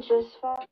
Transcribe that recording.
just fine.